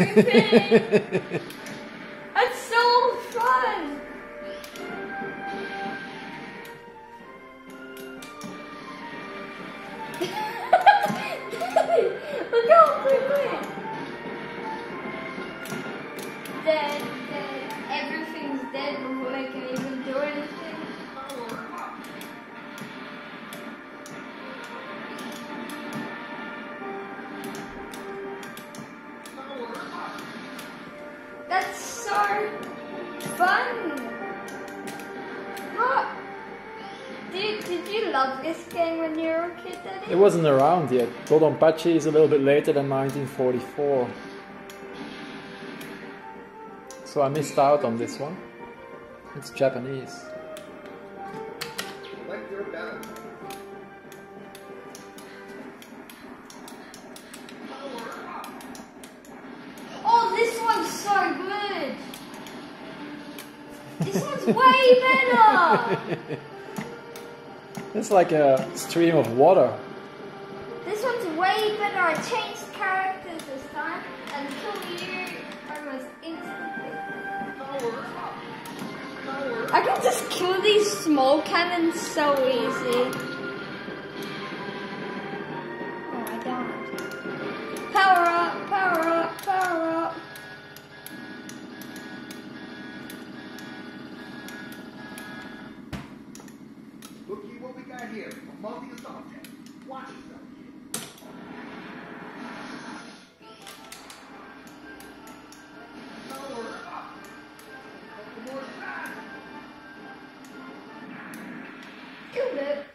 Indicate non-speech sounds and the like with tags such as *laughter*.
That's so fun. *laughs* Look how quickly. Dead, dead. Everything's dead fun. What? Did, did you love this game when you were a kid, Daddy? It wasn't around yet. Dodonpachi is a little bit later than 1944. So I missed out on this one. It's Japanese. Like your dad. Oh, this one's so good. This one's way better. It's like a stream of water. This one's way better. I changed characters this time and kill you almost instantly. I can just kill these small cannons so easy. what we got here. A multi assault object. Watch yourself. Kill it.